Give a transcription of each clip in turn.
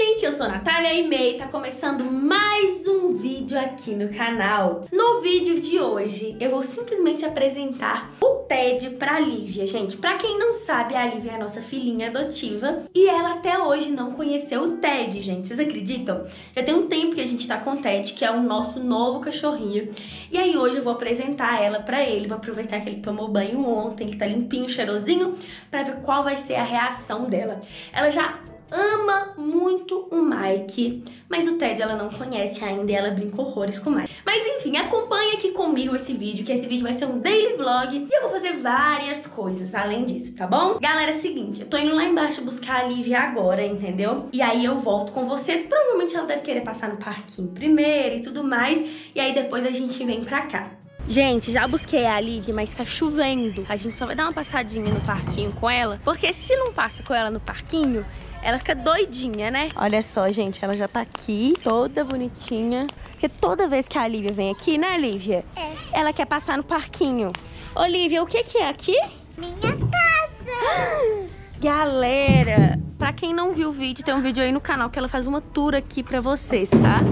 gente, eu sou Natália e May, tá começando mais um vídeo aqui no canal. No vídeo de hoje, eu vou simplesmente apresentar o TED pra Lívia, gente. Pra quem não sabe, a Lívia é a nossa filhinha adotiva e ela até hoje não conheceu o TED, gente. Vocês acreditam? Já tem um tempo que a gente tá com o TED, que é o nosso novo cachorrinho. E aí hoje eu vou apresentar ela pra ele, vou aproveitar que ele tomou banho ontem, ele tá limpinho, cheirosinho, pra ver qual vai ser a reação dela. Ela já ama muito o Mike, mas o Ted ela não conhece ainda e ela brinca horrores com o Mike. Mas enfim, acompanha aqui comigo esse vídeo, que esse vídeo vai ser um daily vlog e eu vou fazer várias coisas além disso, tá bom? Galera, é seguinte, eu tô indo lá embaixo buscar a Lívia agora, entendeu? E aí eu volto com vocês, provavelmente ela deve querer passar no parquinho primeiro e tudo mais, e aí depois a gente vem pra cá. Gente, já busquei a Lívia, mas tá chovendo. A gente só vai dar uma passadinha no parquinho com ela, porque se não passa com ela no parquinho, ela fica doidinha, né? Olha só, gente, ela já tá aqui, toda bonitinha. Porque toda vez que a Lívia vem aqui, né, Lívia? É. Ela quer passar no parquinho. Olivia, o que que é aqui? Minha casa! Galera, pra quem não viu o vídeo, tem um vídeo aí no canal que ela faz uma tour aqui pra vocês, tá?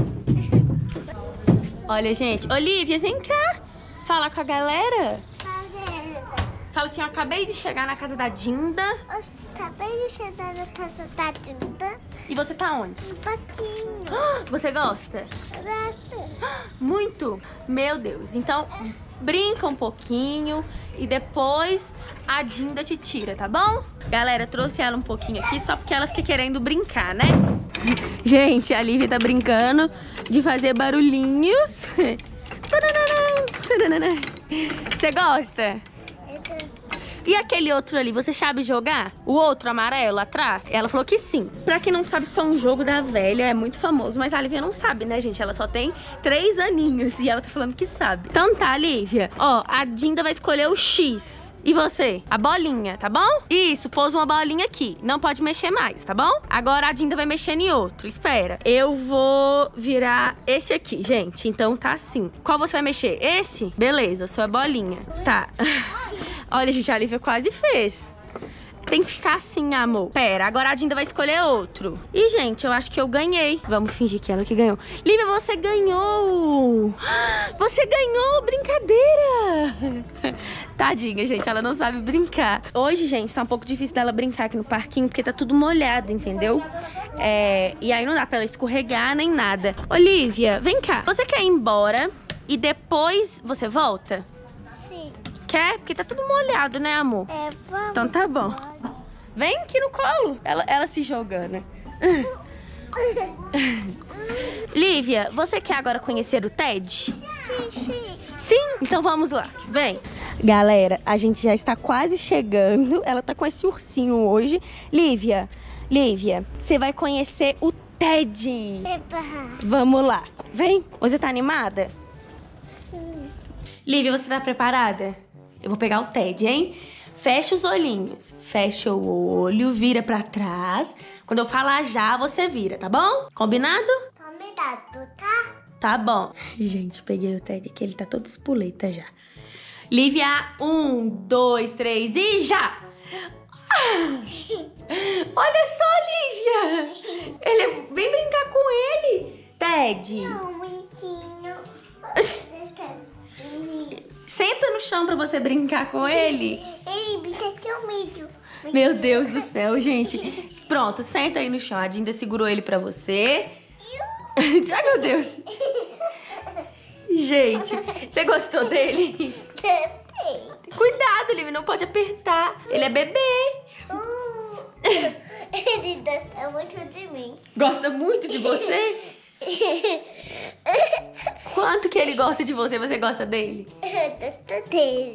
Olha, gente. Olivia, vem cá. Fala com a galera. Fala assim, eu acabei de chegar na casa da Dinda. Eu acabei de chegar na casa da Dinda. E você tá onde? Um pouquinho. Você gosta? Gato. Muito? Meu Deus. Então, brinca um pouquinho e depois a Dinda te tira, tá bom? Galera, trouxe ela um pouquinho aqui só porque ela fica querendo brincar, né? Gente, a Lívia tá brincando de fazer barulhinhos. Você gosta? E aquele outro ali, você sabe jogar? O outro amarelo atrás? Ela falou que sim. Pra quem não sabe, é um jogo da velha, é muito famoso. Mas a Lívia não sabe, né, gente? Ela só tem três aninhos e ela tá falando que sabe. Então tá, Lívia. Ó, a Dinda vai escolher o X. E você? A bolinha, tá bom? Isso, pôs uma bolinha aqui. Não pode mexer mais, tá bom? Agora a Dinda vai mexer em outro. Espera. Eu vou virar esse aqui, gente. Então tá assim. Qual você vai mexer? Esse? Beleza, sua bolinha. Tá. Olha, gente, a Lívia quase fez. Tem que ficar assim, amor. Pera, agora a Dinda vai escolher outro. E, gente, eu acho que eu ganhei. Vamos fingir que ela que ganhou. Lívia, você ganhou! Você ganhou! Brincadeira! Tadinha, gente, ela não sabe brincar. Hoje, gente, tá um pouco difícil dela brincar aqui no parquinho, porque tá tudo molhado, entendeu? É... E aí não dá pra ela escorregar nem nada. Olivia, vem cá. Você quer ir embora e depois você volta? Quer? Porque tá tudo molhado, né, amor? É, vamos. Então tá bom. Vem aqui no colo. Ela, ela se jogando. Lívia, você quer agora conhecer o Ted? Sim, sim. Sim? Então vamos lá. Vem. Galera, a gente já está quase chegando. Ela tá com esse ursinho hoje. Lívia, Lívia, você vai conhecer o Ted. Epa. Vamos lá. Vem. Você tá animada? Sim. Lívia, você tá preparada? Eu vou pegar o TED, hein? Fecha os olhinhos. Fecha o olho, vira pra trás. Quando eu falar já, você vira, tá bom? Combinado? Combinado, tá? Tá bom. Gente, peguei o TED aqui, ele tá todo espoleta já. Lívia, um, dois, três e já! Ah! Olha só, Lívia! Ele é... Vem brincar com ele! TED! Não, bonitinho. Senta no chão pra você brincar com ele. Ei, bicho, é vídeo. Meu Deus do céu, gente. Pronto, senta aí no chão. A Dinda segurou ele pra você. Ai, meu Deus. Gente, você gostou dele? Perfeito. Cuidado, Lívia, não pode apertar. Ele é bebê. Uh, ele gosta muito de mim. Gosta muito de você? Quanto que ele gosta de você? Você gosta dele?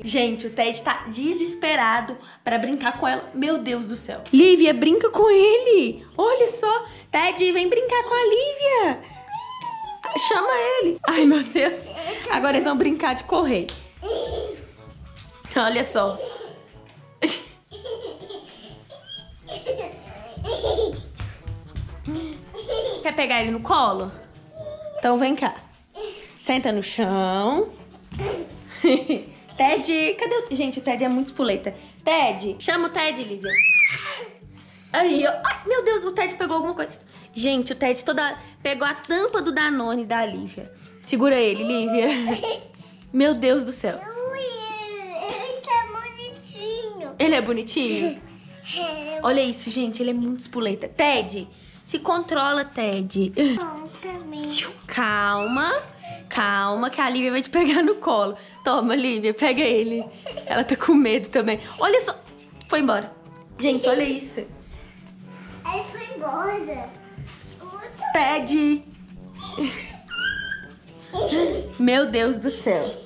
Gente, o Ted tá desesperado pra brincar com ela. Meu Deus do céu. Lívia, brinca com ele. Olha só. Ted, vem brincar com a Lívia. Chama ele. Ai, meu Deus. Agora eles vão brincar de correr. Olha só. Quer pegar ele no colo? Então vem cá. Senta no chão. Ted, cadê o... Gente, o Ted é muito espoleta. Ted, chama o Ted, Lívia. Aí, ó. Ai, meu Deus, o Ted pegou alguma coisa. Gente, o Ted toda pegou a tampa do Danone da Lívia. Segura ele, Lívia. Meu Deus do céu. Ele tá bonitinho. Ele é bonitinho? É Olha isso, gente. Ele é muito espoleta. Ted, se controla, Ted. Calma. Calma, que a Lívia vai te pegar no colo. Toma, Lívia, pega ele. Ela tá com medo também. Olha só. Foi embora. Gente, olha isso. Ele foi embora. Muito Ted. Meu Deus do céu.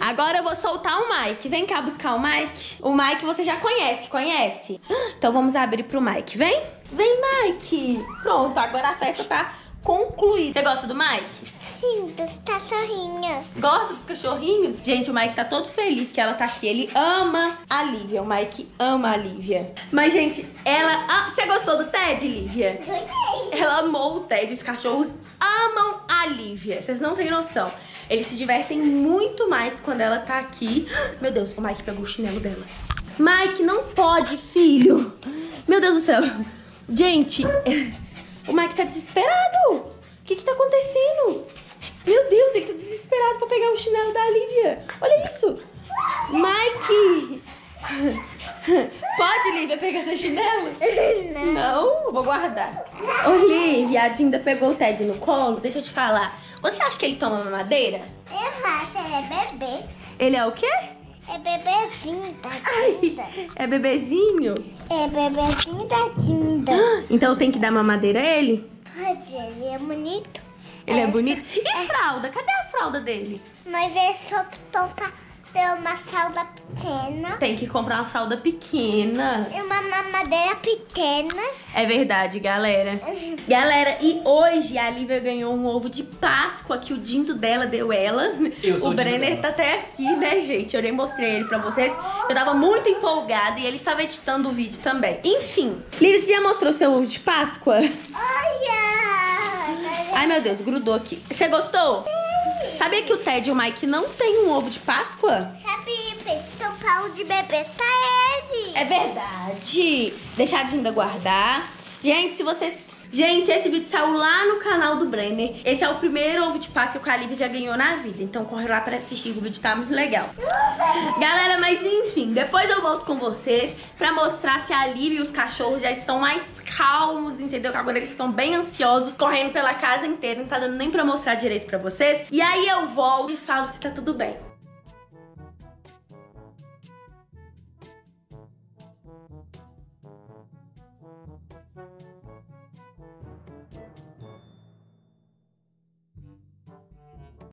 Agora eu vou soltar o Mike. Vem cá buscar o Mike. O Mike você já conhece, conhece? Então vamos abrir pro Mike. Vem? Vem, Mike. Pronto, agora a festa tá concluída. Você gosta do Mike? Sim, dos cachorrinhos. Gosta dos cachorrinhos? Gente, o Mike tá todo feliz que ela tá aqui. Ele ama a Lívia. O Mike ama a Lívia. Mas, gente, ela. Ah, você gostou do Ted, Lívia? Gostei. Ela amou o Ted. Os cachorros amam a Lívia. Vocês não têm noção. Eles se divertem muito mais quando ela tá aqui. Meu Deus, o Mike pegou o chinelo dela. Mike, não pode, filho. Meu Deus do céu. Gente, o Mike tá desesperado. O que que tá acontecendo? Meu Deus, ele tá desesperado pra pegar o chinelo da Lívia. Olha isso. Mike. Pode, Lívia, pegar seu chinelo? Não, vou guardar. Olivia, a Dinda pegou o Ted no colo. Deixa eu te falar. Você acha que ele toma mamadeira? Errado, é bebê. Ele é o quê? É bebezinho da Ai, tinta. é bebezinho? É bebezinho da tinta. Então tem que dar mamadeira a ele? Pode, ele é bonito. Ele é Essa- bonito? E fralda? Cadê a fralda dele? Mas é só pra ter uma fralda pequena Tem que comprar uma fralda pequena. e uma mamadeira pequena. É verdade, galera. Galera, e hoje a Lívia ganhou um ovo de Páscoa que o Dindo dela deu ela. Eu sou o Brenner tá até aqui, né, gente? Eu nem mostrei ele pra vocês. Eu tava muito empolgada e ele estava editando o vídeo também. Enfim, Lívia, você já mostrou seu ovo de Páscoa? Olha! Ai, meu Deus, grudou aqui. Você gostou? Sabia que o Ted e o Mike não tem um ovo de Páscoa? Sabe, fez teu pau de bebê, tá ele. É verdade. Deixar a Dinda guardar. Gente, se vocês... Gente, esse vídeo saiu lá no canal do Brenner. Esse é o primeiro ovo de Páscoa que a Lívia já ganhou na vida. Então corre lá pra assistir, o vídeo tá muito legal. Galera, mas enfim, depois eu volto com vocês pra mostrar se a Lívia e os cachorros já estão mais calmos, entendeu? Que agora eles estão bem ansiosos, correndo pela casa inteira. Não tá dando nem pra mostrar direito pra vocês. E aí eu volto e falo se tá tudo bem.